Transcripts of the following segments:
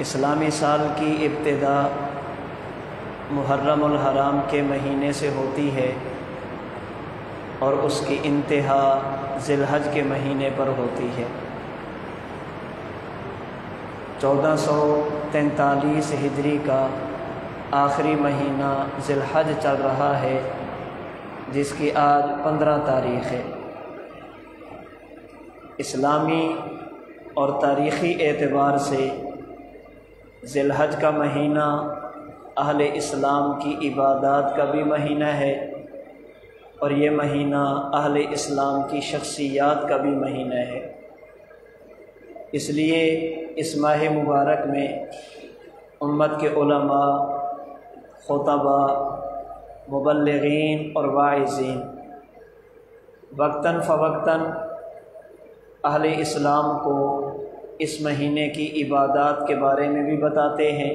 इस्लामी साल की इब्तदा मुहर्रम हराम के महीने से होती है और उसकी इंतहा ज़िलहज के महीने पर होती है। चौदह सौ तैंतालीस हिजरी का आखिरी महीना ज़िलहज चल रहा है, जिसकी आज पंद्रह तारीख़ है। इस्लामी और तारीख़ी एतबार से ज़िलहज का महीना अहल इस्लाम की इबादत का भी महीना है। और ये महीना अहल इस्लाम की शख्सियात का भी महीना है। इसलिए इस माह मुबारक में उम्मत के उलमा, खुतबा मुबलगिन और वाइजीन वक्ता फ़वक्ता अहल इस्लाम को इस महीने की इबादत के बारे में भी बताते हैं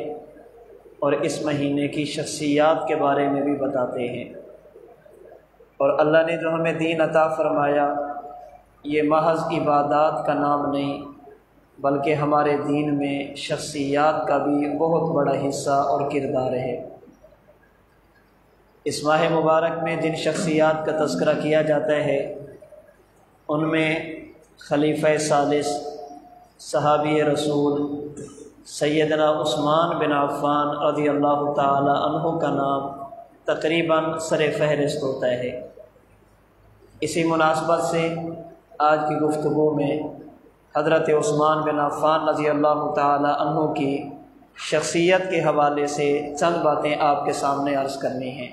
और इस महीने की शख्सियात के बारे में भी बताते हैं। और अल्लाह ने जो हमें दीन अता फ़रमाया, ये महज इबादत का नाम नहीं, बल्कि हमारे दीन में शख्सियात का भी बहुत बड़ा हिस्सा और किरदार है। इस माह मुबारक में जिन शख्सियात का तस्करा किया जाता है, उनमें खलीफ़ सालिस, सहाबी रसूल सैदना उस्मान बिन अफ़ान रदी अल्लाह तहों का नाम तकरीबन सर फहरिस्त होता है। इसी मुनासबत से आज की गुफ्तु में हज़रत उस्मान बिन अफ़ान रज़ी अल्लाह तहों की शख्सियत के हवाले से चंद बातें आपके सामने अर्ज़ करनी हैं।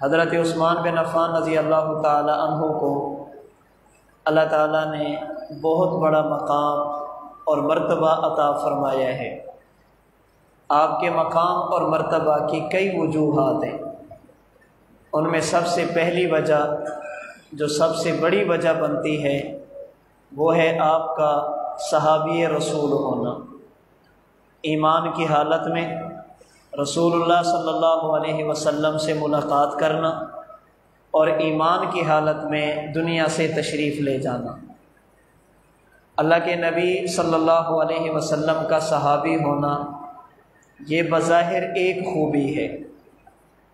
हज़रत उस्मान बिन अफ़ान रज़ी अल्लाह तहों को अल्लाह ताला ने बहुत बड़ा मकाम और मर्तबा अता फ़रमाया है। आपके मकाम और मर्तबा की कई वजूहत हैं। उनमें सबसे पहली वजह, जो सबसे बड़ी वजह बनती है, वो है आपका सहाबी रसूल होना। ईमान की हालत में रसूलुल्लाह सल्लल्लाहु अलैहि वसल्लम से मुलाकात करना और ईमान की हालत में दुनिया से तशरीफ़ ले जाना। अल्लाह के नबी सल्लल्लाहु अलैहि वसल्लम का सहाबी होना, ये बज़ाहिर एक खूबी है।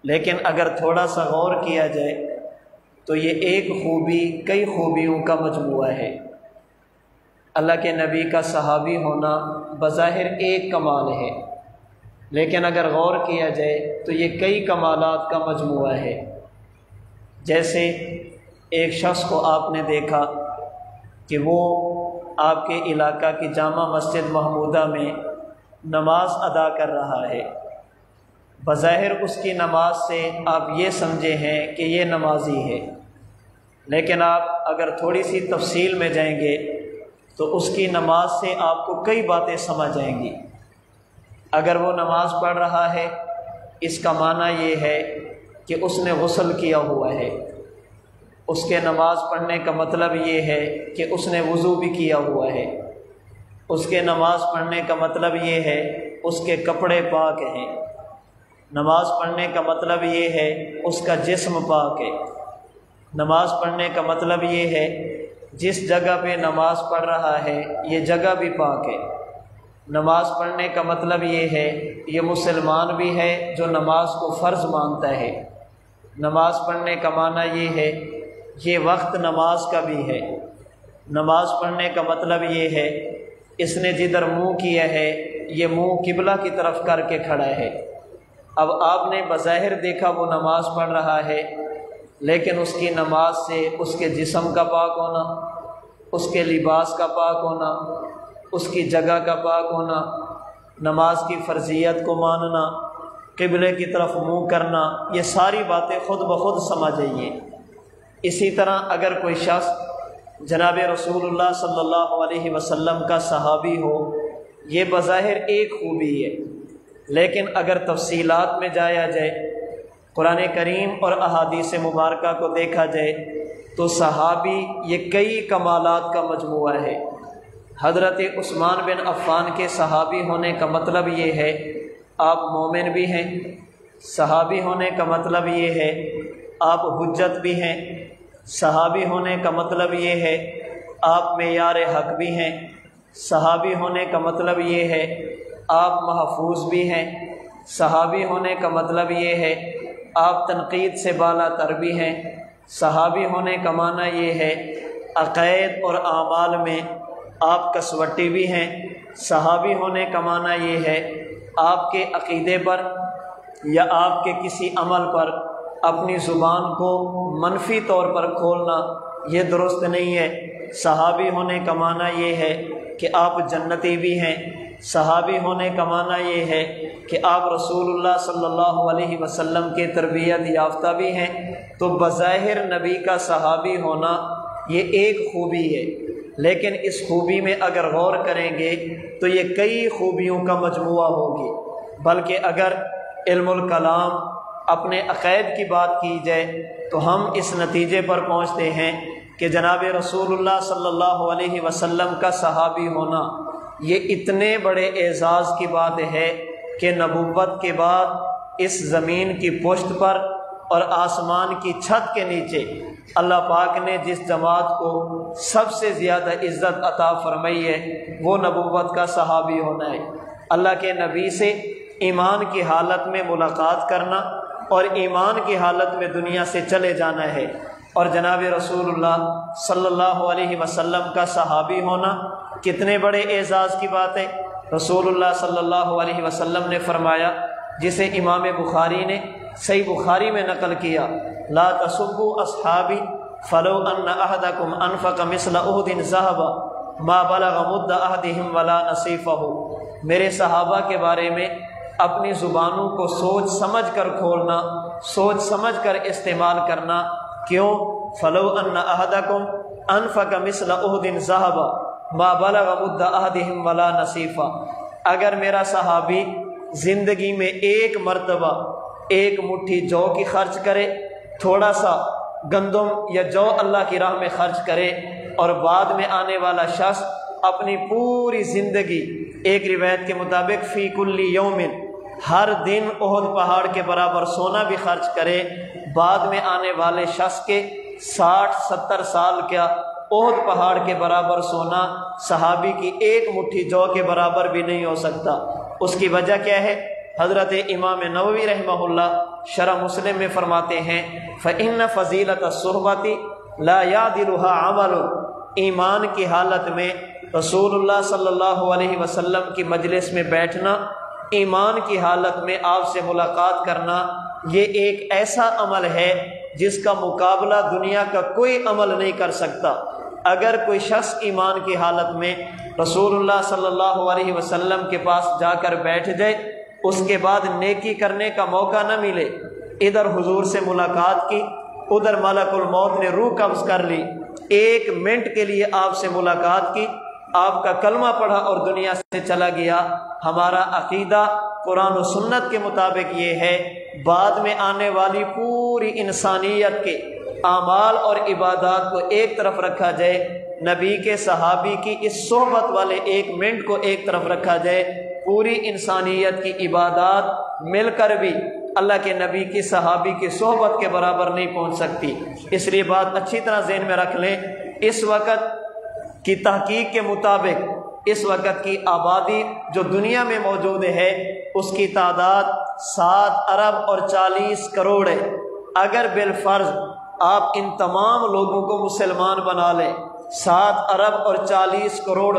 लेकिन अगर थोड़ा सा गौर किया जाए तो ये एक खूबी, कई खूबियों का मजमू है। अल्लाह के नबी का सहाबी होना बज़ाहिर एक कमाल है। लेकिन अगर गौर किया जाए तो ये कई कमालात का मजमू है। जैसे एक शख्स को आपने देखा कि वो आपके इलाका की जामा मस्जिद महमूदा में नमाज़ अदा कर रहा है। बज़ाहिर उसकी नमाज़ से आप ये समझे हैं कि ये नमाजी है। लेकिन आप अगर थोड़ी सी तफसील में जाएँगे तो उसकी नमाज़ से आपको कई बातें समझ आएँगी। अगर वो नमाज़ पढ़ रहा है, इसका माना ये है कि उसने गसल किया हुआ है। उसके नमाज़ पढ़ने का मतलब ये है कि उसने वज़ू भी किया हुआ है। उसके नमाज़ पढ़ने का मतलब ये है, उसके कपड़े पाक हैं। नमाज़ पढ़ने का मतलब ये है उसका जिस्म पाक। है नमाज़ पढ़ने का मतलब ये है, जिस जगह पे नमाज़ पढ़ रहा है, ये जगह भी पाक। है नमाज़ पढ़ने का मतलब ये है, ये मुसलमान भी है जो नमाज़ को फ़र्ज़ मानता है। नमाज़ पढ़ने का माना ये है, ये वक्त नमाज़ का भी है। नमाज़ पढ़ने का मतलब ये है, इसने जिधर मुँह किया है, ये मुँह किबला की तरफ़ करके खड़ा है। अब आपने बज़ाहिर देखा वो नमाज़ पढ़ रहा है, लेकिन उसकी नमाज़ से उसके जिसम का पाक होना, उसके लिबास का पाक होना, उसकी जगह का पाक होना, नमाज़ की फ़र्जियत को मानना, किबले की तरफ़ मुँह करना, ये सारी बातें ख़ुद ब खुद समझ आइए। इसी तरह अगर कोई शख्स जनाब रसूलुल्लाह सल्लल्लाहु अलैहि वसल्लम का सहाबी हो, ये बज़ाहिर एक खूबी है। लेकिन अगर तफसीलात में जाया जाए, कुरान करीम और अहादीस मुबारक को देखा जाए तो सहाबी ये कई कमालत का मजमू है। हज़रत उस्मान बिन अफ़ान के सहाबी होने का मतलब ये है, आप मोमिन भी हैं, सहाबी होने का मतलब ये है, आप हजत भी हैं, सहाबी होने का मतलब ये है, आप मैार हक भी हैं, सहाबी होने का मतलब ये है आप महफूज भी हैं, सहाबी होने का मतलब ये है, आप तनकीद से बाला तर भी हैं, सहाबी होने का माना ये है, अक़ैद और आमाल में आप कसवटी भी हैं, सहाबी होने का माना ये है, आपके अकीदे पर या आपके किसी अमल पर अपनी ज़ुबान को मनफी तौर पर खोलना ये दुरुस्त नहीं है। सहाबी होने का माना ये है कि आप जन्नती भी हैं सहाबी होने का माना ये है कि आप रसूलुल्लाह सल्लल्लाहु अलैहि वसल्लम के तरबियत याफ्ता भी हैं तो बज़ाहिर नबी का सहाबी होना ये एक खूबी है। लेकिन इस खूबी में अगर गौर करेंगे तो ये कई खूबियों का मजमु होगी। बल्कि अगर कलाम अपने अक़ैद की बात की जाए तो हम इस नतीजे पर पहुँचते हैं कि जनाब रसूलुल्लाह सल्लल्लाहु अलैहि वसल्लम का सहाबी होना ये इतने बड़े एजाज़ की बात है कि नबूबत के बाद इस ज़मीन की पुश्त पर और आसमान की छत के नीचे अल्लाह पाक ने जिस जमात को सबसे ज़्यादा इज़्ज़त अता फरमाई है, वो नबूवत का सहाबी होना है। अल्लाह के नबी से ईमान की हालत में मुलाकात करना और ईमान की हालत में दुनिया से चले जाना है। और जनाब रसूलुल्लाह सल्लल्लाहु का सहाबी होना कितने बड़े एजाज़ की बात है। रसूलुल्लाह सल्लल्लाहु ने फरमाया, जिसे इमाम बुखारी ने सही बुखारी में नकल किया, ला तसुबु असहाबी फ़लो अन अहदकुम अनफ़क मिसल उहदिन ज़हबा मा बलग मुद्द अहदिहिम वला नसीफ़हु। मेरे सहाबा के बारे में अपनी ज़ुबानों को सोच समझ कर खोलना, सोच समझ कर इस्तेमाल करना क्यों? फ़लो अन अहदकुम अनफ़क मिसल उहदिन ज़हबा, मा मुद्द अहदिहिम वला नसीफ़ा। अगर मेरा सहाबी ज़िंदगी में एक मरतबा, एक मुट्ठी जौ की खर्च करे, थोड़ा सा गंदम या जौ अल्लाह की राह में खर्च करे, और बाद में आने वाला शख्स अपनी पूरी ज़िंदगी, एक रिवायत के मुताबिक फ़ीकुल्ली यौमिन हर दिन ओहद पहाड़ के बराबर सोना भी खर्च करे, बाद में आने वाले शख्स के साठ, सत्तर साल का ओहद पहाड़ के बराबर सोना सहाबी की एक मुट्ठी जौ के बराबर भी नहीं हो सकता। उसकी वजह क्या है? हज़रत इमाम नबी रहमल्ला शरा मुस्लिम में फरमाते हैं फ़िन फ़जीलत सहबती ला यादिलहा अमल. ईमान की हालत में रसूलुल्लाह सल्लल्लाहु अलैहि वसल्लम की मजलिस में बैठना ईमान की हालत में आपसे मुलाकात करना, ये एक ऐसा अमल है जिसका मुकाबला दुनिया का कोई अमल नहीं कर सकता। अगर कोई शख्स ईमान की हालत में रसूलुल्लाह सल्लल्लाहु अलैहि वसल्लम के पास जाकर बैठ जाए, उसके बाद नेकी करने का मौका न मिले। इधर हुजूर से मुलाकात की, उधर मलकुल मौत ने रूह कब्ज कर ली। एक मिनट के लिए आपसे मुलाकात की आपका कलमा पढ़ा और दुनिया से चला गया। हमारा अकीदा कुरान सुन्नत के मुताबिक ये है, बाद में आने वाली पूरी इंसानियत के आमाल और इबादत को एक तरफ़ रखा जाए, नबी के सहाबी की इस सोहबत वाले एक मिनट को एक तरफ़ रखा जाए, पूरी इंसानियत की इबादत मिलकर भी अल्लाह के नबी की सहाबी की सोहबत के बराबर नहीं पहुँच सकती। इसलिए बात अच्छी तरह जहन में रख लें, इस वक़्त की तहकीक के मुताबिक इस वक़्त की आबादी जो दुनिया में मौजूद है, उसकी तादाद सात अरब और चालीस करोड़ है। अगर बिलफर्ज आप इन तमाम लोगों को मुसलमान बना लें, सात अरब और चालीस करोड़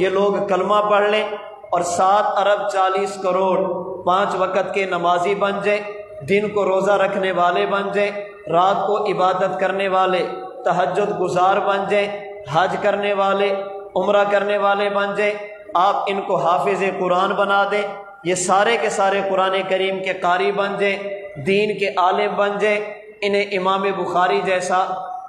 ये लोग कलमा पढ़ लें और सात अरब चालीस करोड़ पाँच वक़्त के नमाजी बन जाए, दिन को रोज़ा रखने वाले बन जाए, रात को इबादत करने वाले तहजद गुजार बन जाए हज करने वाले, उम्र करने वाले बन जाए। आप इनको हाफिज कुरान बना दें। ये सारे के सारे कुरान करीम के कारी बन जाए, दीन के आलिम बन जाए। इन्हें इमाम बुखारी जैसा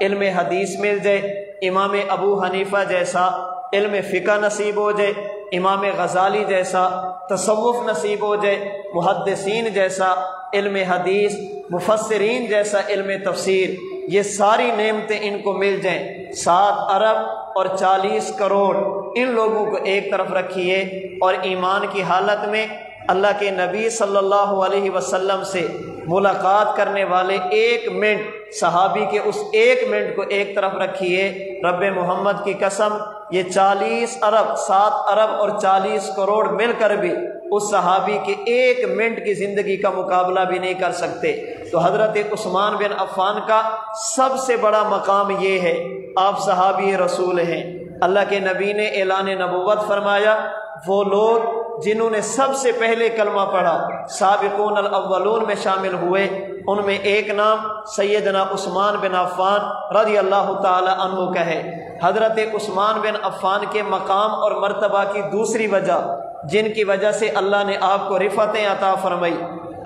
इल्म हदीस मिल जाए, इमाम अबू हनीफ़ा जैसा इल्म फ़िका नसीब हो जाए, इमाम गज़ाली जैसा तसवुफ़ नसीब हो जाए मुहदसिन जैसा इल्म हदीस मुफसरीन जैसा इल्म तफसीर। ये सारी नेमतें इनको मिल जाएँ। सात अरब और चालीस करोड़ इन लोगों को एक तरफ़ रखिए और ईमान की हालत में अल्लाह के नबी सल्लल्लाहु अलैहि वसल्लम से मुलाकात करने वाले एक मिनट, सहाबी के उस एक मिनट को एक तरफ़ रखिए। रब मोहम्मद की कसम ये चालीस अरब, सात अरब और चालीस करोड़ मिलकर भी उस सहाबी के एक मिनट की ज़िंदगी का मुकाबला भी नहीं कर सकते। तो हज़रत उस्मान बिन अफ़ान का सबसे बड़ा मकाम ये है, आप सहाबी रसूल हैं। अल्लाह के नबी ने ऐलान नबूवत फरमाया, वो लोग जिन्होंने सबसे पहले कलमा पढ़ा, सबकून अव्वलून में शामिल हुए। उनमें एक नाम सैदना उस्मान बिन अफ़ान रज़ी अल्लाह तु का है। हज़रत उस्मान बिन अफ़ान के मकाम और मरतबा की दूसरी वजह, जिनकी वजह से अल्लाह ने आपको रिफ़तें अता फरमाई,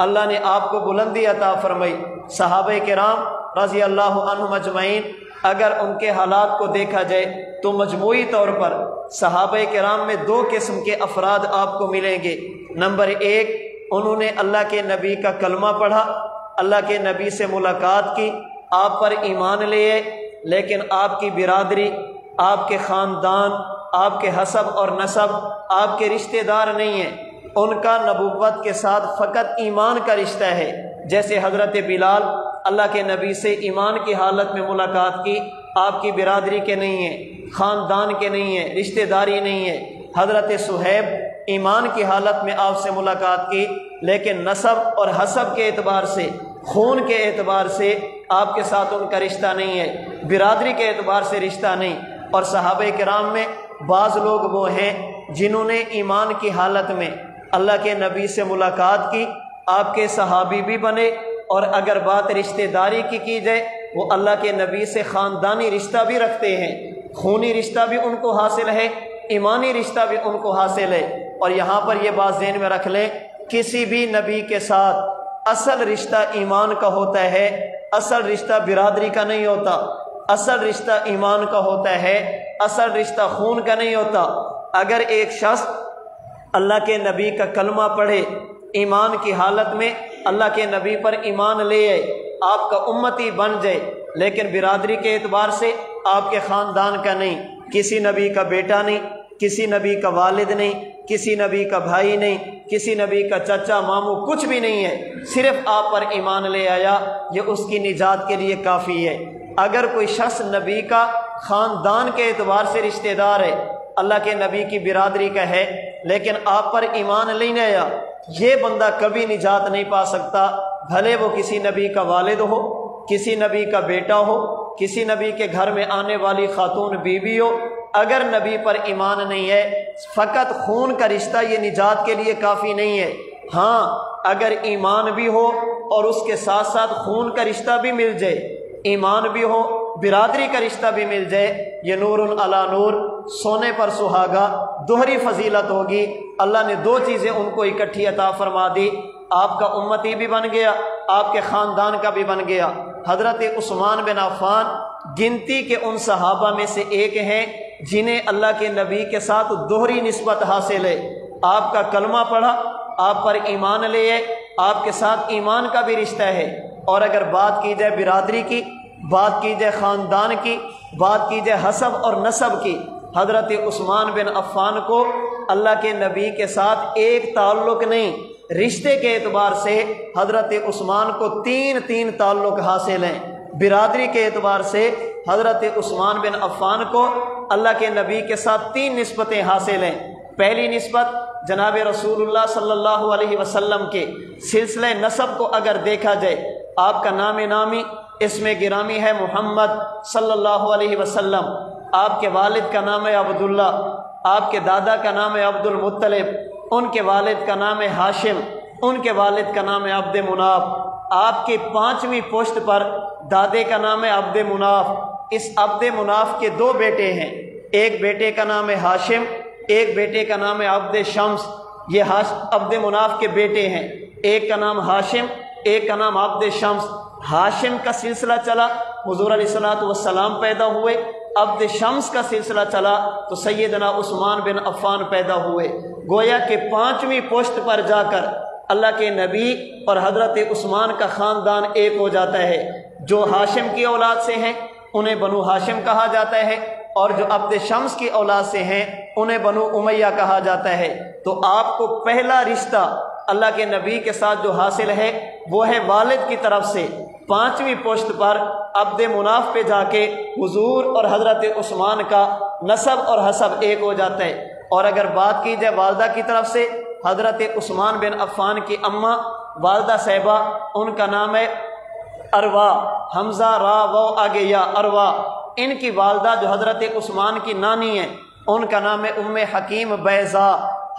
अल्लाह ने आपको बुलंदी अता फरमाई। सहाब के राम रज़ी अल्लाह मजमैन अगर उनके हालात को देखा जाए तो मजमू तौर पर सहाब कराम में दो किस्म के अफराद आपको मिलेंगे। नंबर एक, उन्होंने अल्लाह के नबी का कलमा पढ़ा, अल्लाह के नबी से मुलाकात की, आप पर ईमान लिए, लेकिन आपकी बिरादरी, आपके ख़ानदान, आपके हसब और नसब, आपके रिश्तेदार नहीं हैं। उनका नबूवत के साथ फ़कत ईमान का रिश्ता है। जैसे हज़रत बिलाल अल्लाह के नबी से ईमान की हालत में मुलाकात की। आपकी बिरादरी के नहीं है, ख़ानदान के नहीं है, रिश्तेदारी नहीं है। हज़रत सुहेब ईमान की हालत में आपसे मुलाकात की, लेकिन नसब और हसब के एतबार से, खून के एतबार से आपके साथ उनका रिश्ता नहीं है। बिरादरी के एतबार से रिश्ता नहीं। और सहाब कराम में बाज़ लोग वो हैं जिन्होंने ईमान की हालत में अल्लाह के नबी से मुलाकात की। आपके सहाबी भी बने और अगर बात रिश्तेदारी की की जाए, वो अल्लाह के नबी से ख़ानदानी रिश्ता भी रखते हैं, खूनी रिश्ता भी उनको हासिल है, ईमानी रिश्ता भी उनको हासिल है। और यहाँ पर यह बात जहन में रख लें, किसी भी नबी के साथ असल रिश्ता ईमान का होता है, असल रिश्ता बिरादरी का नहीं होता। असल रिश्ता ईमान का होता है, असल रिश्ता खून का नहीं होता। अगर एक शख्स अल्लाह के नबी का कलमा पढ़े ईमान की हालत में अल्लाह के नबी पर ईमान ले आए, आपका उम्मती बन जाए। लेकिन बिरादरी के एतबार से आपके ख़ानदान का नहीं, किसी नबी का बेटा नहीं, किसी नबी का वालिद नहीं, किसी नबी का भाई नहीं, किसी नबी का चचा मामू कुछ भी नहीं है। सिर्फ़ आप पर ईमान ले आया, ये उसकी निजात के लिए काफ़ी है। अगर कोई शख्स नबी का ख़ानदान के एतबार से रिश्तेदार है, अल्लाह के नबी की बिरादरी का है, लेकिन आप पर ईमान लेने आया ये बंदा कभी निजात नहीं पा सकता, भले वो किसी नबी का वालिद हो, किसी नबी का बेटा हो, किसी नबी के घर में आने वाली खातून बीवी हो, अगर नबी पर ईमान नहीं है, फ़कत खून का रिश्ता ये निजात के लिए काफ़ी नहीं है। हाँ अगर ईमान भी हो और उसके साथ साथ खून का रिश्ता भी मिल जाए, ईमान भी हो, बिरादरी का रिश्ता भी मिल जाए, ये नूर अला नूर। सोने पर सुहागा, दोहरी फजीलत होगी। अल्लाह ने दो चीज़ें उनको इकट्ठी अता फरमा दी। आपका उम्मती भी बन गया, आपके ख़ानदान का भी बन गया। हज़रत उस्मान बिन अफ़ान गिनती के उन सहाबा में से एक हैं, जिन्हें अल्लाह के नबी के साथ दोहरी नस्बत हासिल है। आपका कलमा पढ़ा, आप पर ईमान ले आपके साथ ईमान का भी रिश्ता है। और अगर बात की जाए बिरादरी की, बात की जाए ख़ानदान की, बात की जाए हसब और नसब की हज़रत उस्मान बिन अफ़ान को अल्लाह के नबी के साथ एक ताल्लुक नहीं, रिश्ते के एतबार से हज़रत उस्मान को तीन तीन ताल्लुक हासिल हैं। बिरादरी के एतबार से हज़रत उस्मान बिन अफ़ान को अल्लाह के नबी के साथ तीन नस्बतें हासिल हैं। पहली नस्बत जनाब रसूलुल्लाह सल्लल्लाहु अलैहि वसल्लम के सिलसिले नसब को अगर देखा जाए, आपका नाम नामी इसमें गिरामी है मोहम्मद सल्लल्लाहु अलैहि वसल्लम। आपके वालिद का नाम है अब्दुल्ला, आपके दादा का नाम है अब्दुल मुत्तलिब, उनके वालिद का नाम है हाशिम, उनके वालिद का नाम है अब्द मुनाफ। आपकी पांचवी पोस्ट पर दादे का नाम है अब्द मुनाफ। इस अब्द मुनाफ के दो बेटे हैं। एक बेटे का नाम है हाशिम, एक बेटे का नाम है अब्द शम्स। ये हाश, अब्द मुनाफ के बेटे हैं। एक का नाम हाशिम, एक का नाम अब्द शम्स। हाशिम का सिलसिला चला, हजूर सलाम पैदा हुए। अब्द शम्स का सिलसिला चला तो सैदना उस्मान बिन अफ़ान पैदा हुए। गोया के पांचवी पोस्ट पर जाकर अल्लाह के नबी और हज़रत उस्मान का ख़ानदान एक हो जाता है। जो हाशिम की औलाद से हैं, उन्हें बनु हाशिम कहा जाता है। और जो अब्द शम्स की औलाद से हैं, उन्हें बनु उमैया कहा जाता है। तो आपको पहला रिश्ता अल्लाह के नबी के साथ जो हासिल है, वो है वालिद की तरफ़ से पांचवी पोस्ट पर अब्द मुनाफ पे जाके हुजूर और हज़रत उस्मान का नसब और हसब एक हो जाता है। और अगर बात की जाए वालदा की तरफ़ से, हज़रत उस्मान बिन अफ़ान की अम्मा वालदा साहबा, उनका नाम है अरवा, हमजा, रा, वो, आगे या अरवा। इनकी वालदा जो हज़रत उस्मान की नानी है, उनका नाम है उम हकीम बैज़ा।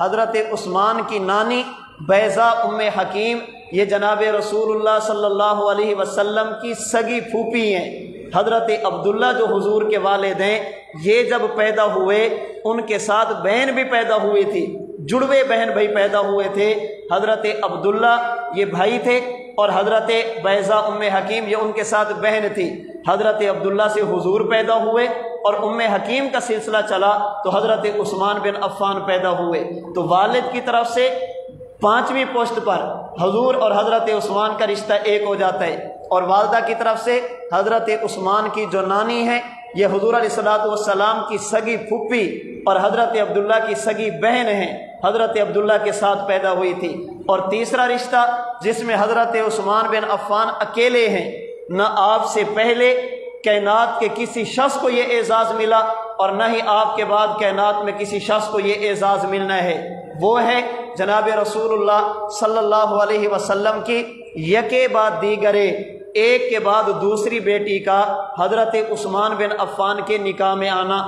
हज़रत उस्मान की नानी बैज़ा उम हकीम, ये जनाब रसूलुल्लाह सल्लल्लाहु अलैहि वसल्लम की सगी फूफी हैं। हज़रत अब्दुल्ला जो हुजूर के वालिद हैं, ये जब पैदा हुए, उनके साथ बहन भी पैदा हुई थी, जुड़वे बहन भाई पैदा हुए थे। हज़रत अब्दुल्ला ये भाई थे और हज़रत बैज़ा उम हकीम ये उनके साथ बहन थी। हज़रत अब्दुल्ला से हुजूर पैदा हुए और उम हकीम का सिलसिला चला तो हज़रत उस्मान बिन अफ़ान पैदा हुए। तो वालिद की तरफ़ से पाँचवीं पोस्ट पर हजूर और हज़रत उस्मान का रिश्ता एक हो जाता है। और वालदा की तरफ़ से हज़रत उस्मान की जो नानी है, ये हजूर सलाम की सगी फुप्पी और हज़रत अब्दुल्ला की सगी बहन है, हज़रत अब्दुल्ला के साथ पैदा हुई थी। और तीसरा रिश्ता, जिसमें हज़रत उस्मान बिन अफ़ान अकेले हैं, न आपसे पहले, कैनात के किसी शख्स को ये एजाज़ मिला और न ही आपके बाद कैनात में किसी शख्स को ये एजाज़ मिलना है। वो है जनाब रसूल सल्लल्लाहु अलैहि की यके बाद दीगरे, एक के बाद दूसरी बेटी का हज़रत उस्मान बिन अफ़ान के निकाह में आना।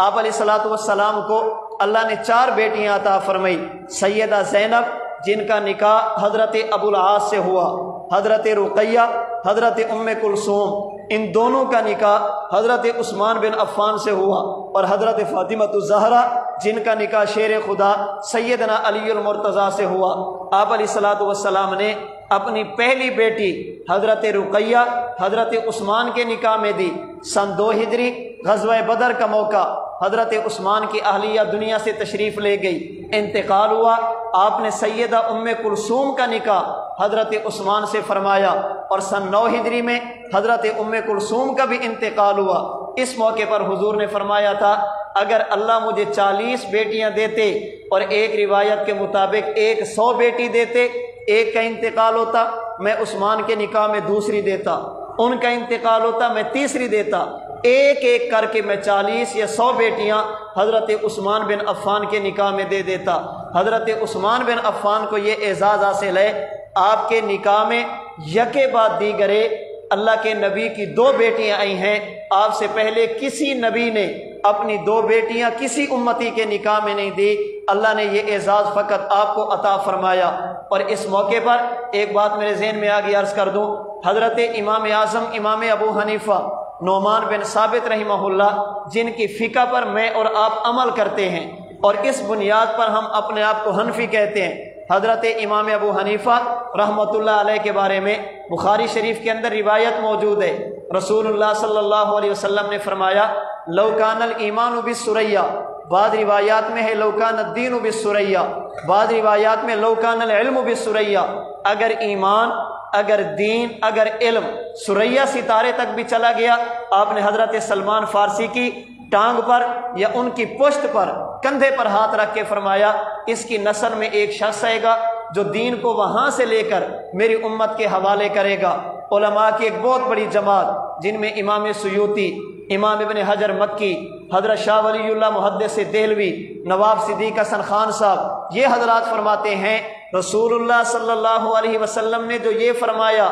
आप सलाम को अल्लाह ने चार बेटियाँ अता फरमाई सैदा जैनब, जिनका निकाह हज़रत अबुल आस से हुआ, हज़रत रुकैया, हज़रत उम कुलसूम। इन दोनों का निकाह हज़रत उस्मान बिन अफ़ान से हुआ और हज़रत फ़ातिमत जहरा, जिनका निकाह शेर खुदा सैदना अलीमरतज़ा से हुआ। आप सलाम ने अपनी पहली बेटी हज़रत रुकैया, हज़रत उस्मान के निकाह में दी। सन दो हिजरी, गजवा बदर का मौका। हज़रत उस्मान की अहलिया दुनिया से तशरीफ़ ले गई। इंतकाल हुआ। आपने सैदा उम कुलसूम का निकाह हज़रत उस्मान से फरमाया और सन नौ हिजरी में हज़रत उम कुलसूम का भी इंतकाल हुआ। इस मौके पर हुजूर ने फरमाया था, अगर अल्लाह मुझे चालीस बेटियाँ देते और एक रिवायत के मुताबिक एक सौ बेटी देते, एक का इंतकाल होता, मैं उस्मान के निकाह में दूसरी देता, उनका इंतकाल होता, मैं तीसरी देता एक एक करके मैं चालीस या सौ बेटियाँ हज़रत उस्मान बिन अफ़ान के निकाह में दे देता। हज़रत उस्मान बिन अफ़ान को ये एजाज़ हासिल है, आपके निकाह में यके बाद दीगरे अल्लाह के नबी की दो बेटियाँ आई हैं। आपसे पहले किसी नबी ने अपनी दो बेटियाँ किसी उम्मती के निकाह में नहीं दी। अल्लाह ने यह एजाज़ फ़कत आपको अता फरमाया। और इस मौके पर एक बात मेरे जहन में आगे अर्ज़ कर दूँ। हज़रत इमाम आज़म, इमाम अबू हनीफ़ा नोमान बिन साबित रही जिनकी फ़िका पर मैं और आप अमल करते हैं, और इस बुनियाद पर हम अपने आप को हनफी कहते हैं। हज़रत इमाम अबू हनीफ़ा रहमतुल्लाह के बारे में बुखारी शरीफ के अंदर रिवायत मौजूद है। रसूलुल्लाह सल्लल्लाहु ने फरमाया लौकानल ईमान बिसुरैया बाद रिवायात में है लौकान दीन बिसुरैया बाद रिवायात में लौकान इल्म बिसुरैया अगर ईमान अगर दीन, अगर इल्म, सुरैया सितारे तक भी चला गया, आपने हज़रत सलमान फारसी की टांग पर या उनकी पुश्त पर कंधे पर हाथ रख के फरमाया, इसकी नस्ल में एक शख्स आएगा जो दीन को वहाँ से लेकर मेरी उम्मत के हवाले करेगा। उलमा की एक बहुत बड़ी जमात, जिनमें इमाम सयूती, इमाम इबन हजर मक्की, हज़रत शाह वली मुहद से देहलवी, नवाब सिद्दीक हसन खान साहब, ये हजरात फरमाते हैं रसूलुल्लाह सल्लल्लाहु अलैहि वसल्लम ने जो ये फरमाया,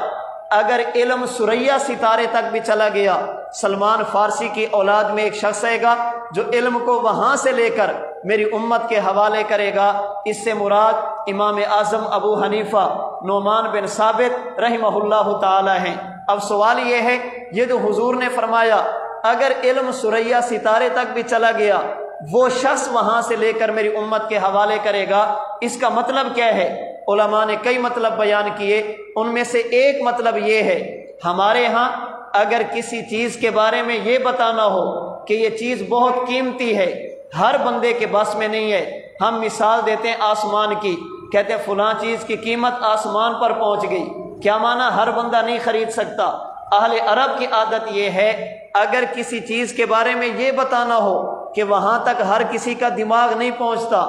अगर इल्म सुरैया सितारे तक भी चला गया, सलमान फारसी की औलाद में एक शख्स आएगा, जो इल्म को वहाँ से लेकर मेरी उम्मत के हवाले करेगा, इससे मुराद इमाम आज़म अबू हनीफा नोमान बिन साबित रही ताला हैं। अब सवाल यह है, ये जो हुजूर ने फरमाया, अगर इल्म सुरैया सितारे तक भी चला गया वो शख्स वहाँ से लेकर मेरी उम्मत के हवाले करेगा। इसका मतलब क्या है? उलमा ने कई मतलब बयान किए। उनमें से एक मतलब ये है, हमारे यहाँ अगर किसी चीज़ के बारे में ये बताना हो कि ये चीज़ बहुत कीमती है, हर बंदे के बस में नहीं है। हम मिसाल देते हैं आसमान की। कहते फुला चीज़ की कीमत आसमान पर पहुँच गई। क्या माना? हर बंदा नहीं खरीद सकता। अहले अरब की आदत यह है, अगर किसी चीज़ के बारे में ये बताना हो कि वहाँ तक हर किसी का दिमाग नहीं पहुँचता,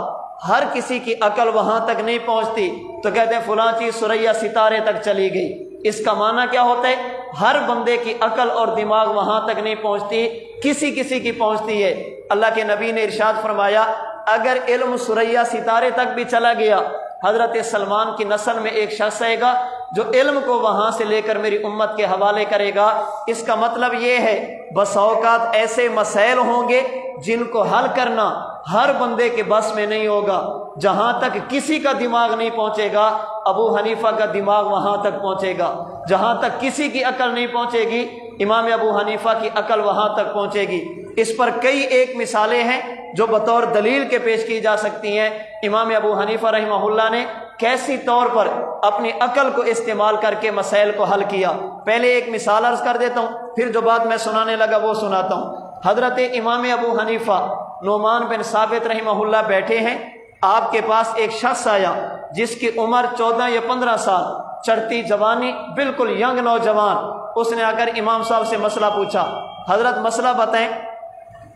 हर किसी की अकल वहाँ तक नहीं पहुँचती। तो कहते हैं, फुला चीज़ सुरैया सितारे तक चली गई। इसका माना क्या होता है? हर बंदे की अकल और दिमाग वहाँ तक नहीं पहुँचती, किसी किसी की पहुँचती है। अल्लाह के नबी ने इरशाद फरमाया, अगर इल्म सुरैया सितारे तक भी चला गया, हज़रत सलमान की नस्ल में एक शख्स आएगा जो इल्म को वहाँ से लेकर मेरी उम्मत के हवाले करेगा, इसका मतलब ये है बस बसौकात ऐसे मसैल होंगे जिनको हल करना हर बंदे के बस में नहीं होगा। जहाँ तक किसी का दिमाग नहीं पहुंचेगा, अबू हनीफा का दिमाग वहाँ तक पहुंचेगा। जहाँ तक किसी की अकल नहीं पहुंचेगी, इमाम अबू हनीफा की अकल वहाँ तक पहुंचेगी। इस पर कई एक मिसालें हैं जो बतौर दलील के पेश की जा सकती हैं। इमाम अबू हनीफा रहीमहुल्ला ने कैसी तौर पर अपनी अकल को इस्तेमाल करके मसाइल को हल किया? पहले एक मिसाल अर्ज़ कर देता हूँ, फिर जो बात मैं सुनाने लगा वो सुनाता हूँ। हज़रत इमाम अबू हनीफा नोमान बिन साबित रहीमहुल्ला बैठे हैं। आपके पास एक शख्स आया, जिसकी उम्र चौदह या पंद्रह साल। चढ़ती जवानी, बिल्कुल यंग नौजवान। उसने आकर इमाम साहब से मसला पूछा, हज़रत, मसला बताएँ।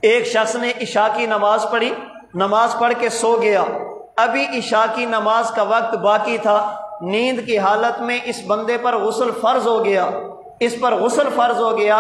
एक शख्स ने ईशा की नमाज़ पढ़ी। नमाज़ पढ़ के सो गया। अभी ईशा की नमाज़ का वक्त बाकी था। नींद की हालत में इस बंदे पर गुसल फ़र्ज़ हो गया। इस पर गुसल फ़र्ज़ हो गया।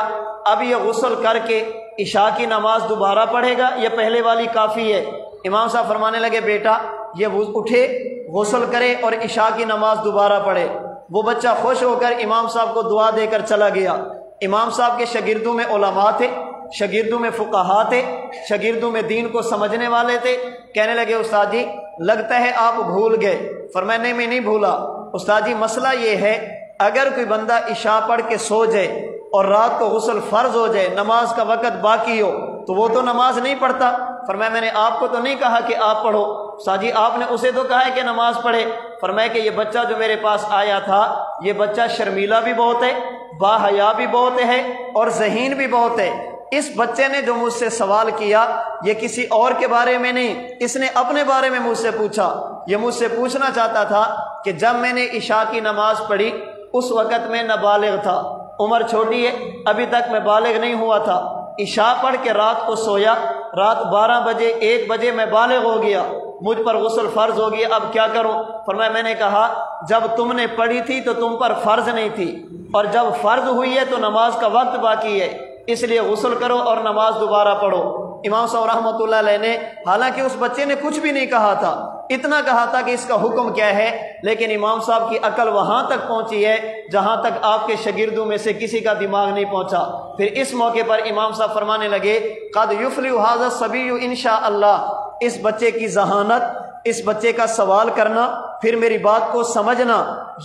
अब ये गुसल करके ईशा की नमाज़ दोबारा पढ़ेगा। या पहले वाली काफ़ी है। इमाम साहब फरमाने लगे, बेटा, ये उठे, गुसल करे और ईशा की नमाज़ दोबारा पढ़े। वो बच्चा खुश होकर इमाम साहब को दुआ देकर चला गया। इमाम साहब के शगिर्दों में ओलमा थे। शगिर्दों में फुकाहा थे, शगिर्दों में दीन को समझने वाले थे। कहने लगे, उस्ताद जी, लगता है आप भूल गए। फरमाने में नहीं भूला। उस्ताद जी, मसला ये है, अगर कोई बंदा इशा पढ़ के सो जाए और रात को गसल फ़र्ज़ हो जाए, नमाज़ का वक़्त बाकी हो तो वो तो नमाज़ नहीं पढ़ता। फरमाया, मैंने आपको तो नहीं कहा कि आप पढ़ो। साजी आपने उसे तो कहा है कि नमाज़ पढ़े। फरमाया कि ये बच्चा जो मेरे पास आया था, ये बच्चा शर्मीला भी बहुत है, बाहया भी बहुत है और जहीन भी बहुत है। इस बच्चे ने जो मुझसे सवाल किया, ये किसी और के बारे में नहीं, इसने अपने बारे में मुझसे पूछा। ये मुझसे पूछना चाहता था कि जब मैंने ईशा की नमाज़ पढ़ी, उस वक़्त में नाबालिग था। उम्र छोटी है, अभी तक मैं बालिग नहीं हुआ था। ईशा पढ़ के रात को सोया, रात बारह बजे, एक बजे मैं बालिग हो गया। मुझ पर गसल फ़र्ज़ हो गया, अब क्या करूँ? फरमाया, मैंने कहा, जब तुमने पढ़ी थी तो तुम पर फ़र्ज़ नहीं थी, और जब फ़र्ज़ हुई है तो नमाज़ का वक्त बाकी है। इसलिए गसल करो और नमाज़ दोबारा पढ़ो। इमाम साहब रहमत ने, हालाँकि उस बच्चे ने कुछ भी नहीं कहा था, इतना कहा था कि इसका हुक्म क्या है, लेकिन इमाम साहब की अकल वहाँ तक पहुँची है, जहाँ तक आपके शगिर्दों में से किसी का दिमाग नहीं पहुँचा। फिर इस मौके पर इमाम साहब फरमाने लगे, कद युफली हाजत सभी इनशा अल्लाह। इस बच्चे की जहानत इस बच्चे का सवाल करना, फिर मेरी बात को समझना,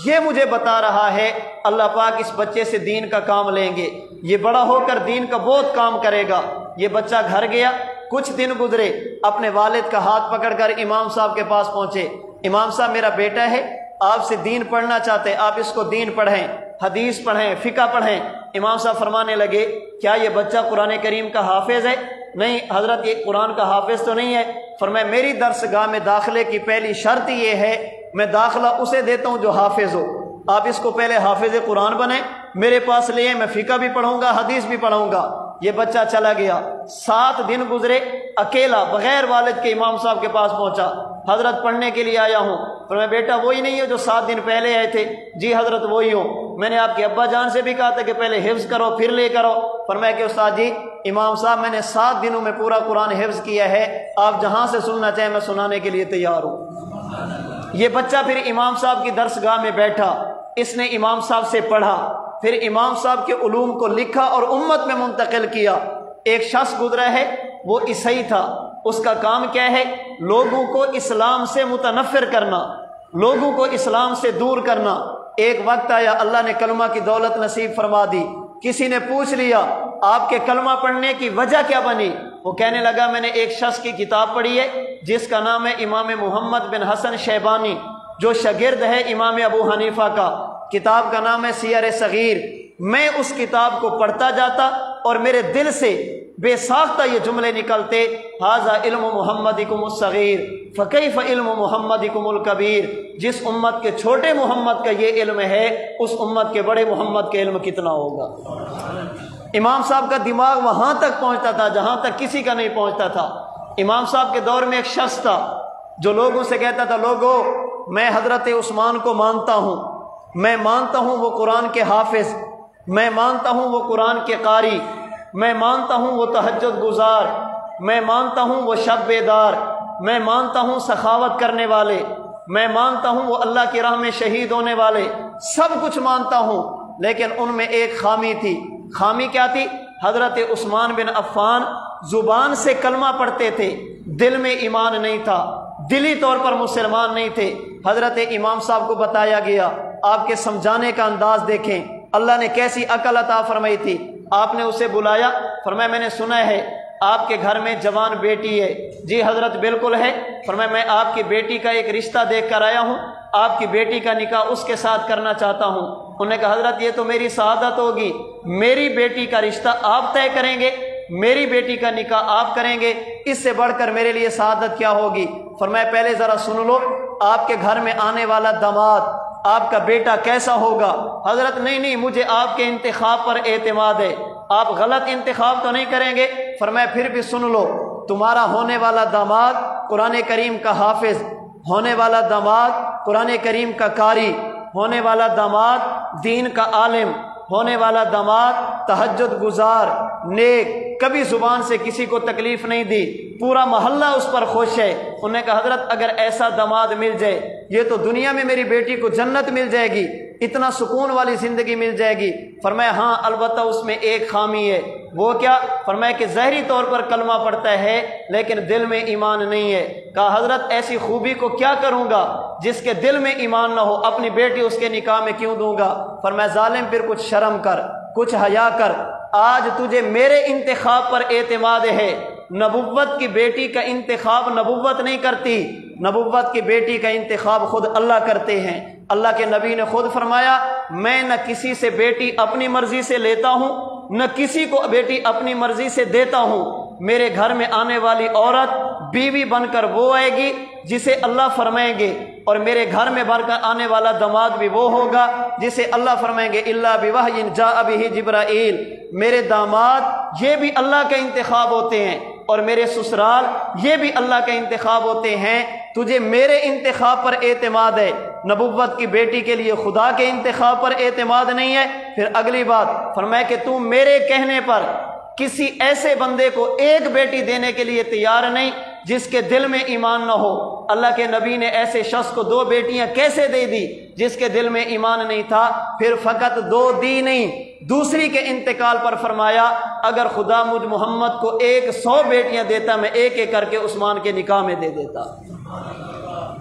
ये मुझे बता रहा है, अल्लाह पाक इस बच्चे से दीन का काम लेंगे। ये बड़ा होकर दीन का बहुत काम करेगा। ये बच्चा घर गया, कुछ दिन गुजरे, अपने वालिद का हाथ पकड़कर इमाम साहब के पास पहुँचे। इमाम साहब, मेरा बेटा है, आपसे दीन पढ़ना चाहते आप इसको दीन पढ़ें, हदीस पढ़ें, फ़िका पढ़ें। इमाम साहब फरमाने लगे, क्या ये बच्चा कुरान करीम का हाफिज है? नहीं, हज़रत, ये कुरान का हाफिज तो नहीं है। फरमाए मेरी दरसगाह में दाखिले की पहली शर्त ये है, मैं दाखिला उसे देता हूँ जो हाफिज हो। आप इसको पहले हाफिज कुरान बने मेरे पास लिए मैं फ़िका भी पढ़ूँगा हदीस भी पढ़ूँगा ये बच्चा चला गया। सात दिन गुजरे, अकेला, बगैर वालिद के इमाम साहब के पास पहुँचा। हज़रत पढ़ने के लिए आया हूँ। पर मैं बेटा वही नहीं है जो सात दिन पहले आए थे। जी, हज़रत वही हूँ। मैंने आपके अब्बा जान से भी कहा था कि पहले हिफ्ज करो, फिर ले करो। पर मैं कि उस्ताद जी, इमाम साहब, मैंने सात दिनों में पूरा कुरान हिफ्ज किया है। आप जहाँ से सुनना चाहें, मैं सुनाने के लिए तैयार हूँ। ये बच्चा फिर इमाम साहब की दरसगाह में बैठा। इसने इमाम साहब से पढ़ा। फिर इमाम साहब के उलूम को लिखा और उम्मत में मुंतकिल किया। एक शख्स गुजरा है, वो ईसाई था। उसका काम क्या है? लोगों को इस्लाम से मुतनफ़िर करना, लोगों को इस्लाम से दूर करना। एक वक्त आया, अल्लाह ने कलमा की दौलत नसीब फरमा दी। किसी ने पूछ लिया, आपके कलमा पढ़ने की वजह क्या बनी? वो कहने लगा, मैंने एक शख्स की किताब पढ़ी है, जिसका नाम है इमाम मोहम्मद बिन हसन शैबानी, जो शगिर्द है इमाम अबू हनीफा का। किताब का नाम है सियर सग़ीर। मैं उस किताब को पढ़ता जाता और मेरे दिल से बेसाख्ता ये जुमले निकलते, हाजा इल्म मोहम्मदिकुमसग़ीर फ़कई फ़िल्म कबीर जिस उम्मत के छोटे मोहम्मद का ये इल्म है उस उम्मत के बड़े मोहम्मद के इल्म कितना होगा इमाम साहब का दिमाग वहाँ तक पहुँचता था जहाँ तक किसी का नहीं पहुँचता था इमाम साहब के दौर में एक शख्स था जो लोगों से कहता था लोगों मैं हज़रत उस्मान को मानता हूँ मैं मानता हूँ वो कुरान के हाफिज़ मैं मानता हूँ वो कुरान के कारी मैं मानता हूँ वो तहजद गुजार मैं मानता हूँ वो शब बेदार मैं मानता हूँ सखावत करने वाले, मैं मानता हूँ वो अल्लाह की राह में शहीद होने वाले, सब कुछ मानता हूँ, लेकिन उनमें एक खामी थी। खामी क्या थी? हज़रत उस्मान बिन अफ़ान ज़ुबान से कलमा पढ़ते थे, दिल में ईमान नहीं था, दिली तौर पर मुसलमान नहीं थे। हज़रत इमाम साहब को बताया गया, आपके समझाने का अंदाज देखें। अल्लाह ने कैसी अकल अता फरमाई थी? आपने उसे बुलाया, फरमाया, मैंने सुना है आपके घर में जवान बेटी है। जी, हज़रत बिल्कुल है। फरमाया मैं मैं आपकी बेटी का एक रिश्ता देख कर आया हूँ। आपकी बेटी का निकाह उसके साथ करना चाहता हूँ। उन्होंने कहा, हज़रत, ये तो मेरी शहादत होगी। मेरी बेटी का रिश्ता आप तय करेंगे। मेरी बेटी का निकाह आप करेंगे। इससे बढ़कर मेरे लिए शहादत क्या होगी? फरमाया पहले ज़रा सुन लो, आपके घर में आने वाला दामाद, आपका बेटा कैसा होगा? हज़रत, नहीं नहीं, मुझे आपके इंतखाब पर एतमाद है। आप गलत इंतखाब तो नहीं करेंगे। फरमाया, फिर भी सुन लो, तुम्हारा होने वाला दामाद कुरान करीम का हाफिज, होने वाला दामाद कुरान करीम का कारी, होने वाला दामाद दीन का आलिम, होने वाला दामाद तहजद गुजार, नेक, कभी ज़ुबान से किसी को तकलीफ़ नहीं दी, पूरा मोहल्ला उस पर खुश है। उन्होंने कहा, हज़रत, अगर ऐसा दामाद मिल जाए, ये तो दुनिया में मेरी बेटी को जन्नत मिल जाएगी। इतना सुकून वाली ज़िंदगी मिल जाएगी। फरमाया हाँ अलबत् उसमें एक खामी है। वो क्या? फरमाया कि जहरी तौर पर कलमा पड़ता है, लेकिन दिल में ईमान नहीं है। कहा, हज़रत, ऐसी खूबी को क्या करूँगा जिसके दिल में ईमान ना हो? अपनी बेटी उसके निकाह में क्यों दूँगा? फरमाया, जालिम, फिर कुछ शर्म कर, कुछ हया कर। आज तुझे मेरे इंतखाब पर एतमाद है। नबुवत की बेटी का इंतखाब नबुवत नहीं करती। नबुवत की बेटी का इंतखाब खुद अल्लाह करते हैं। अल्लाह के नबी ने खुद फरमाया, मैं न किसी से बेटी अपनी मर्ज़ी से लेता हूँ, न किसी को बेटी अपनी मर्ज़ी से देता हूँ। मेरे घर में आने वाली औरत बीवी बनकर वो आएगी, जिसे अल्लाह फरमाएँगे, और मेरे घर में बनकर आने वाला दमाद भी वो होगा, जिसे अल्लाह फरमाएँगे अल्लाह विवाह जा अभी जिब्राइल। मेरे दामाद ये भी अल्लाह के इंतखब होते हैं। और मेरे ससुराल, ये भी अल्लाह के इंतखाब होते हैं। तुझे मेरे इंतखाब पर एतमाद है। नबुवत की बेटी के लिए खुदा के इंतखाब पर एतमाद नहीं है। फिर अगली बात फरमाए कि तू मेरे कहने पर किसी ऐसे बंदे को एक बेटी देने के लिए तैयार नहीं, जिसके दिल में ईमान ना हो। अल्लाह के नबी ने ऐसे शख्स को दो बेटियाँ कैसे दे दी? जिसके दिल में ईमान नहीं था, फिर फ़कत दो दी नहीं दूसरी के इंतकाल पर फरमाया, अगर खुदा मुझ मोहम्मद को एक सौ बेटियाँ देता, मैं एक एक करके उस्मान के निकाह में दे देता।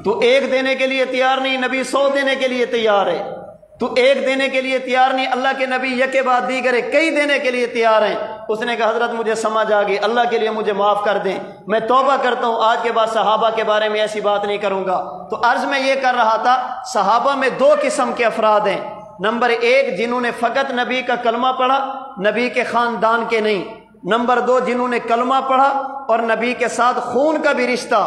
तो एक देने के लिए तैयार नहीं, नबी सौ देने के लिए तैयार है। तू एक देने के लिए तैयार नहीं, अल्लाह के नबी यके बाद दी करे कई देने के लिए तैयार हैं। उसने कहा, हज़रत, मुझे समझ आ गई, अल्लाह के लिए मुझे माफ़ कर दें। मैं तोबा करता हूँ, आज के बाद सहाबा के बारे में ऐसी बात नहीं करूँगा। तो अर्ज़ में ये कर रहा था, सहाबा में दो किस्म के अफराद हैं। नंबर एक, जिन्होंने फ़कत नबी का कलमा पढ़ा, नबी के ख़ानदान के नहीं। नंबर दो, जिन्होंने कलमा पढ़ा और नबी के साथ खून का भी रिश्ता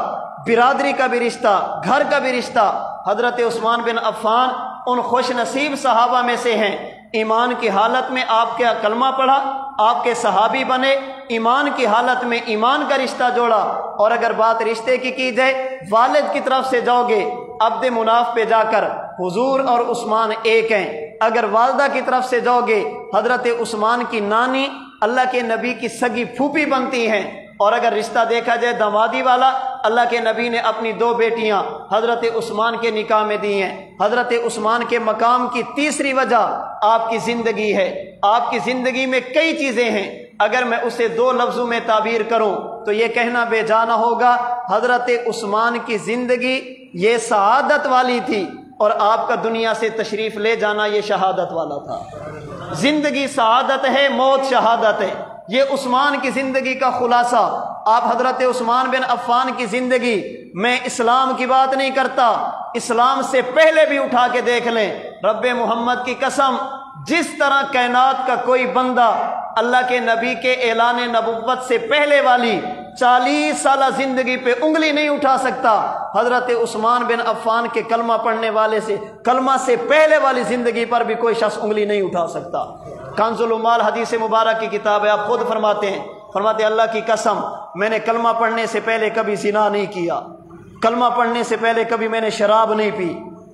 बिरादरी का भी रिश्ता, घर का भी रिश्ता, हज़रत उस्मान बिन अफ़ान, उन खुश नसीब सहाबा में से हैं। ईमान की हालत में आपके कलमा पढ़ा, आपके सहाबी बने, ईमान की हालत में ईमान का रिश्ता जोड़ा, और अगर बात रिश्ते की की जाए, वालिद की तरफ़ से जाओगे, अब्द मुनाफ पे जाकर हुजूर और उस्मान एक हैं। अगर वालदा की तरफ़ से जाओगे, हज़रत उस्मान की नानी, अल्लाह के नबी की सगी फूफी बनती हैं। और अगर रिश्ता देखा जाए दमादी वाला, अल्लाह के नबी ने अपनी दो बेटियाँ हज़रत उस्मान के निकाह में दी हैं। हज़रत उस्मान के मकाम की तीसरी वजह आपकी ज़िंदगी है। आपकी ज़िंदगी में कई चीज़ें हैं। अगर मैं उसे दो लफ्ज़ों में ताबीर करूँ तो ये कहना बेजाना होगा, हज़रत उस्मान की ज़िंदगी ये शहादत वाली थी और आपका दुनिया से तशरीफ़ ले जाना ये शहादत वाला था। ज़िंदगी शहादत है, मौत शहादत है। ये उस्मान की ज़िंदगी का खुलासा। आप हज़रत उस्मान बिन अफ़ान की ज़िंदगी मैं इस्लाम की बात नहीं करता, इस्लाम से पहले भी उठा के देख लें। रब मोहम्मद की कसम, जिस तरह कैनात का कोई बंदा अल्लाह के नबी के ऐलान नबुवत से पहले वाली चालीस साल ज़िंदगी पे उंगली नहीं उठा सकता, हज़रत उस्मान बिन अफ़ान के कलमा पढ़ने वाले से, कलमा से पहले वाली ज़िंदगी पर भी कोई शख्स उंगली नहीं उठा सकता। कानजुलमाल हदीस मुबारक की किताब है, आप खुद फरमाते हैं। फरमाते अल्लाह की कसम, मैंने कलमा पढ़ने से पहले कभी जिना नहीं किया। कलमा पढ़ने से पहले कभी मैंने शराब नहीं पी।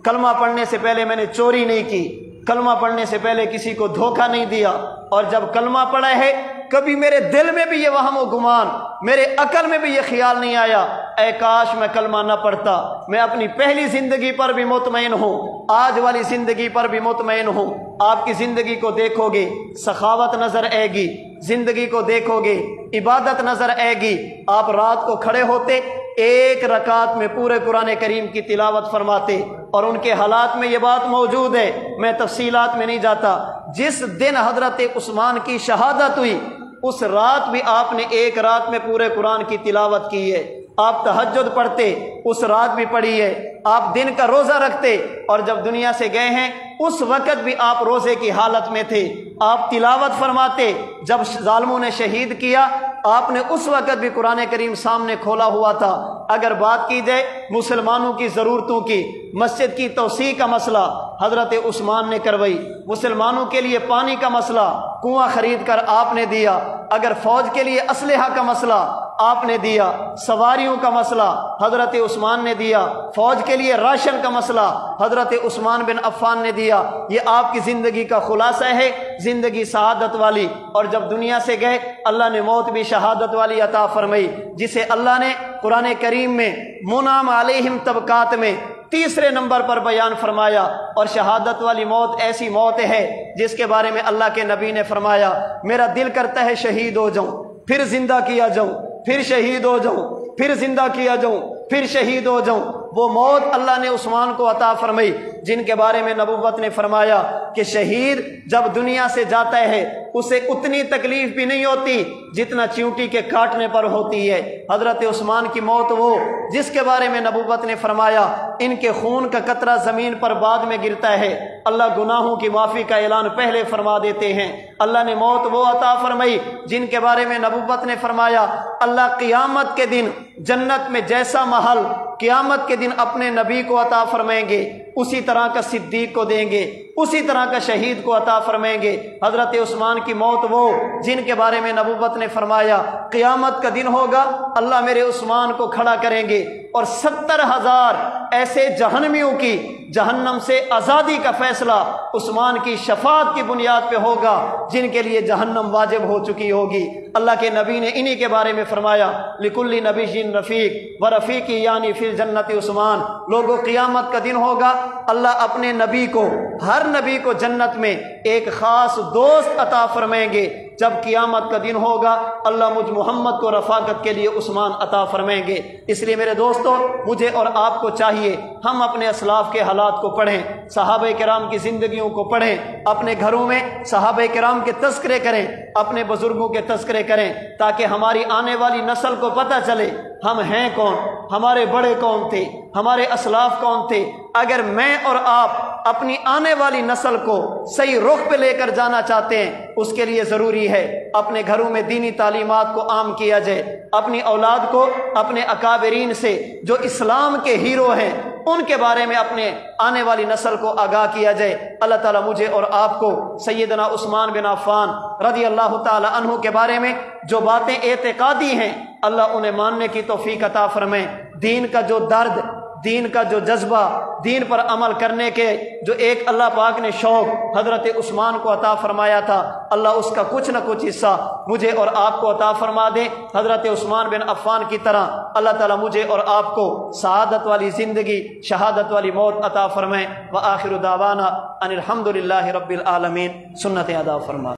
कलमा पढ़ने से पहले मैंने चोरी नहीं की। कलमा पढ़ने से पहले किसी को धोखा नहीं दिया। और जब कलमा पड़ा है, कभी मेरे दिल में भी ये वहम गुमान, मेरे अकल में भी ये ख्याल नहीं आया। ए काश मैं कलमा ना पढ़ता। मैं अपनी पहली ज़िंदगी पर भी मुतमिन हूँ। आज वाली ज़िंदगी पर भी मुतमिन हूँ। आपकी ज़िंदगी को देखोगे, सखावत नज़र आएगी। ज़िंदगी को देखोगे, इबादत नज़र आएगी। आप रात को खड़े होते, एक रकात में पूरे कुरान करीम की तिलावत फरमाते। और उनके हालात में ये बात मौजूद है। मैं तफसीलात में नहीं जाता। जिस दिन हज़रत उस्मान की शहादत हुई, उस रात भी आपने एक रात में पूरे कुरान की तिलावत की है। आप तहजद पढ़ते, उस रात भी पढ़ी है। आप दिन का रोज़ा रखते और जब दुनिया से गए हैं, उस वक़्त भी आप रोज़े की हालत में थे। आप तिलावत फरमाते, जब जालमों ने शहीद किया आपने उस वक़्त भी कुरान करीम सामने खोला हुआ था। अगर बात की जाए, मुसलमानों की ज़रूरतों की, मस्जिद की तोसी का मसला, हज़रत उस्मान ने करवाई। मुसलमानों के लिए पानी का मसला, कुआँ खरीद कर आपने दिया। अगर फ़ौज के लिए असलहा का मसला आपने दिया, सवारियों का मसला, हज़रत उस्मान ने दिया, फ़ौज के लिए राशन का मसला, हज़रत उस्मान बिन अफ़ान ने दिया। ये आपकी ज़िंदगी का खुलासा है, ज़िंदगी शहादत वाली। और जब दुनिया से गए, अल्लाह ने मौत भी शहादत वाली अता फरमाई, जिसे अल्लाह ने कुरान करीम में, मुनाम आलिम तबकात में, तीसरे नंबर पर बयान फरमाया। और शहादत वाली मौत ऐसी मौत है, जिसके बारे में अल्लाह के नबी ने फरमाया, मेरा दिल करता है शहीद हो जाऊँ, फिर ज़िंदा किया जाऊँ। फिर शहीद हो जाऊँ, फिर ज़िंदा किया जाऊँ, फिर शहीद हो जाऊँ। वो मौत अल्लाह ने उस्मान को अता फरमाई, जिनके बारे में नबूवत ने फरमाया कि शहीद जब दुनिया से जाता है, उसे उतनी तकलीफ़ भी नहीं होती जितना च्यूटी के काटने पर होती है। हज़रत उस्मान की मौत वो, जिसके बारे में नबूवत ने फरमाया, इनके खून का कतरा ज़मीन पर बाद में गिरता है। अल्लाह गुनाहों की माफ़ी का ऐलान पहले फरमा देते हैं। अल्लाह ने मौत वो अता फरमाई, जिनके बारे में नबूबत ने फरमाया, अल्लाह क़ियामत के दिन जन्नत में जैसा महल, क़ियामत के दिन अपने नबी को अता फरमाएँगे। उसी तरह का सिद्दीक को देंगे, उसी तरह का शहीद को अता फरमाएँगे। हज़रत उस्मान की मौत वो, जिनके बारे में नबूबत ने फरमाया, क़ियामत का दिन होगा, अल्लाह मेरे उस्मान को खड़ा करेंगे। और सत्तर हज़ार ऐसे जहनमियों की, जहन्नम से आज़ादी का फैसला उस्मान की शफात की बुनियाद पे होगा, जिनके लिए जहन्नम वाजिब हो चुकी होगी। अल्लाह के नबी ने इन्हीं के बारे में फरमाया, लिकुल्ली नबी जिन रफ़ीक, व रफ़ीकी यानी फिर जन्नत उस्मान। लोगों, क़ियामत का दिन होगा अल्लाह अपने नबी को, हर नबी को जन्नत में एक ख़ास दोस्त अता फरमाएँगे। जब क़ियामत का दिन होगा, अल्लाह मुझ मोहम्मद को रफाकत के लिए उस्मान अता फरमाएँगे। इसलिए मेरे दोस्तों, मुझे और आपको चाहिए, हम अपने असलाफ के हालात को पढ़ें, साहब कराम की ज़िंदगियों को पढ़ें, अपने घरों में साहब कराम के तस्करे करें, अपने बुज़ुर्गों के तस्करे करें, ताकि हमारी आने वाली नस्ल को पता चले, हम हैं कौन? हमारे बड़े कौन थे? हमारे असलाफ कौन थे? अगर मैं और आप अपनी आने वाली नस्ल को सही रुख पे लेकर जाना चाहते हैं उसके लिए ज़रूरी है, अपने घरों में दीनी तालीमत को आम किया जाए। अपनी औलाद को, अपने अकाबरीन से, जो इस्लाम के हीरो हैं, उनके बारे में अपने आने वाली नस्ल को आगाह किया जाए। अल्लाह ताला मुझे और आपको सैदना उस्मान बिन अफ़ान रज़ी अल्लाह तु के बारे में जो बातें एतकादी हैं, अल्लाह उन्हें मानने की तोफ़ी अता फरमाए। दीन का जो दर्द दीन का जो जज्बा, दीन पर अमल करने के जो एक अल्लाह पाक ने शौक हज़रत उस्मान को अता फरमाया था, अल्लाह उसका कुछ ना कुछ हिस्सा मुझे और आपको अता फरमा दे। हज़रत उस्मान बिन अफ़ान की तरह अल्लाह ताला मुझे और आपको शहादत वाली ज़िंदगी, शहादत वाली मौत अता फरमाए। व आखिर दावाना अनिलहमदिल्ला रबालमीन सुन्नत अदा फरमा।